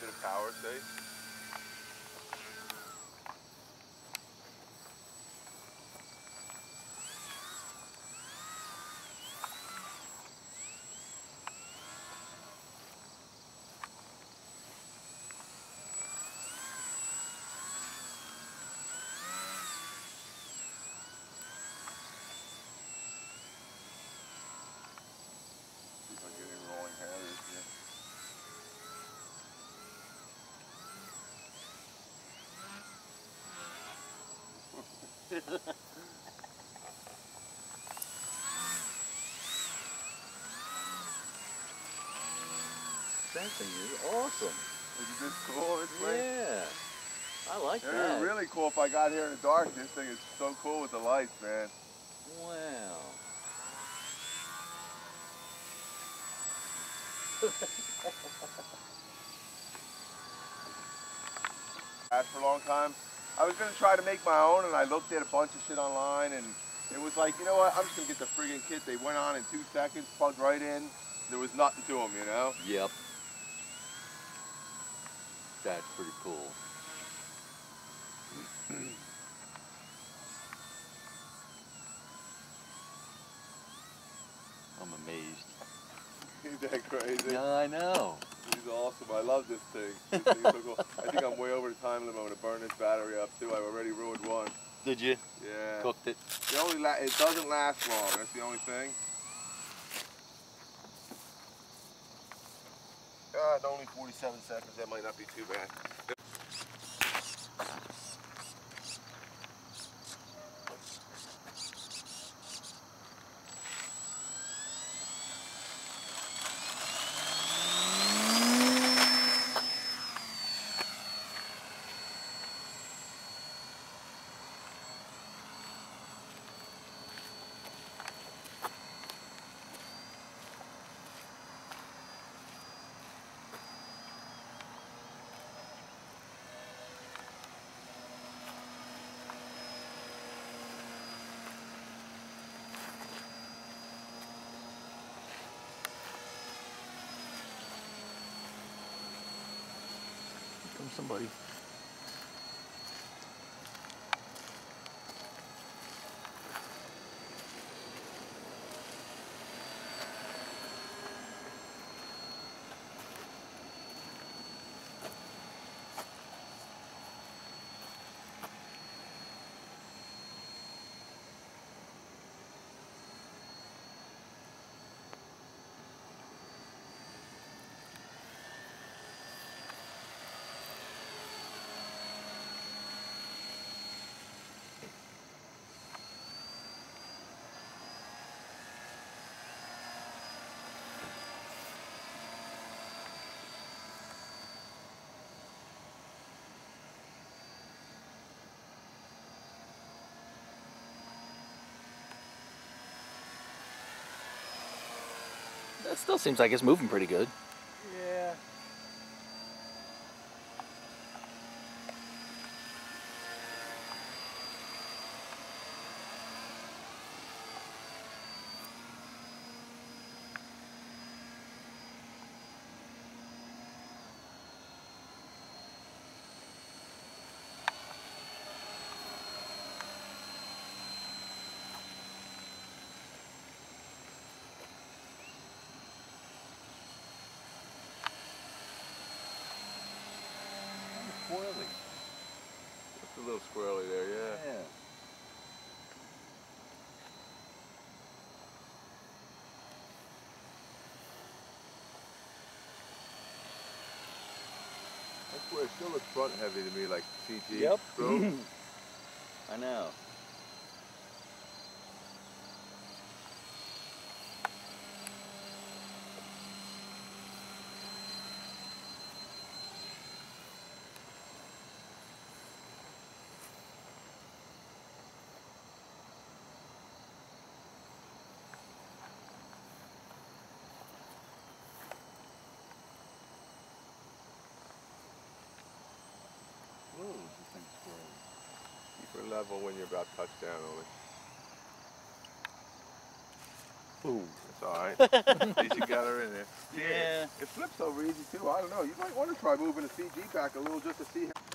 little bit of power? See if I get any rolling hairers here. Fencing is awesome. Isn't this cool? This? Yeah. I like It'd that. be really cool if I got here in the dark. This thing is so cool with the lights, man. Wow. That for a long time. I was gonna try to make my own, and I looked at a bunch of shit online, and it was like, you know what? I'm just gonna get the friggin' kit. They went on in two seconds, plugged right in. There was nothing to them, you know. Yep. That's pretty cool. I'm amazed. Isn't that crazy? Yeah, I know. He's awesome. I love this thing. This thing's so cool. I think I'm way over the time limit. I'm gonna burn this battery up too. I've already ruined one. Did you? Yeah. Cooked it? The only la- it doesn't last long. That's the only thing. God, only 47 seconds. That might not be too bad. Somebody. That still seems like it's moving pretty good. Yeah. Squirrely. Just a little squirrely there, yeah. Yeah. I swear, it still looks front heavy to me, like CG. Yep. Bro. I know. Whoa, this thing's squirrely. Keep her level when you're about touchdown only. Ooh, It's all right. At least you got her in there. Yeah. It flips over easy too. I don't know. You might want to try moving the CG back a little just to see. How...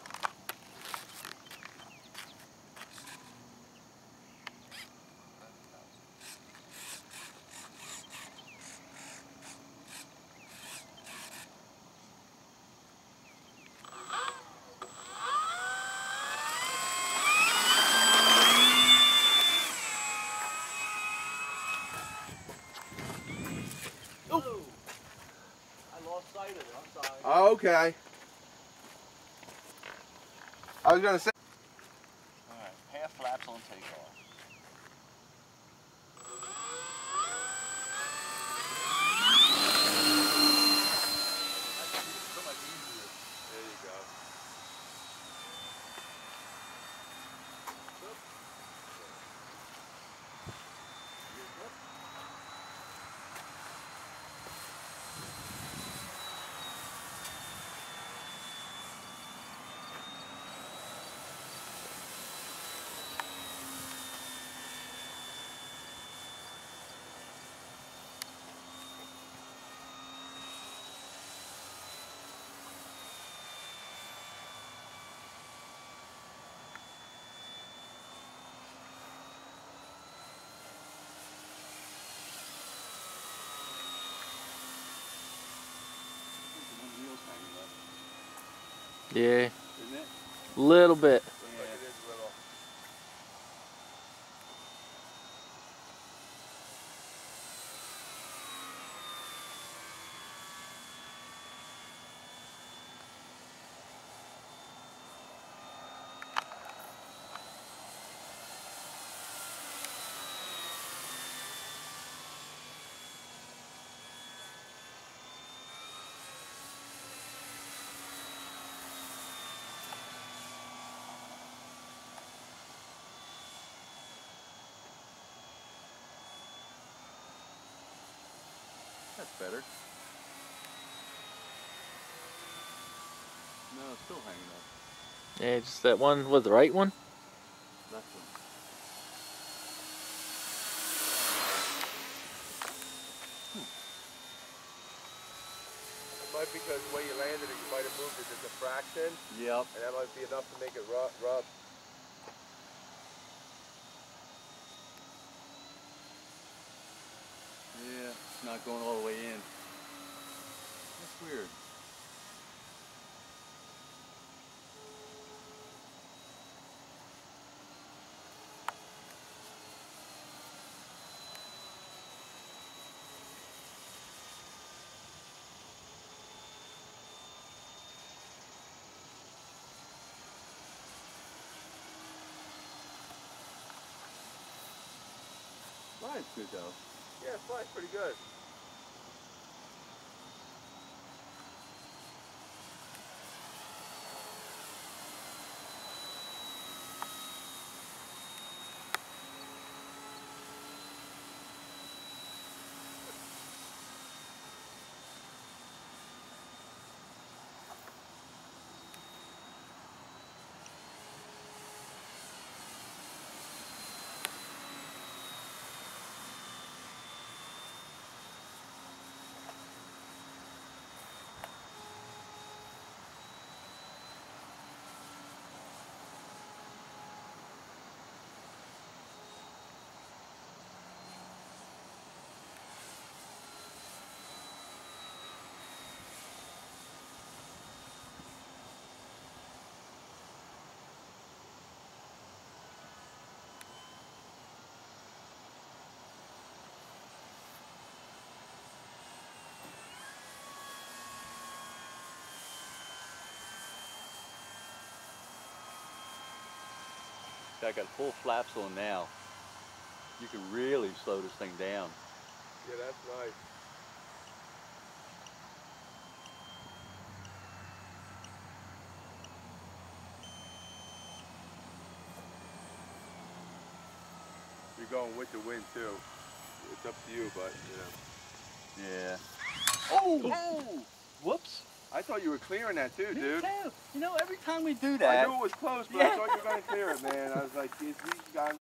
Oh, okay. I was gonna say. All right. Half flaps on takeoff. There you go. One wheel's hanging up, Yeah, isn't it? little bit. But it is little. That's better. No, it's still hanging up. Yeah, just that one was the right one. Left one. It might be because the way you landed it, you might have moved it just a fraction, Yep. and that might be enough to make it rub. rub. Yeah, it's not going all the way in. That's weird. Mine's good though. Yeah, it flies pretty good. I got full flaps on now. You can really slow this thing down. Yeah, that's nice. You're going with the wind too. It's up to you, but you know. Yeah. Oh! Oh! Whoops. I thought you were clearing that too, Me dude. too. You know, every time we do that. I knew it was close, but I thought you were gonna clear it, man. I was like, these guys.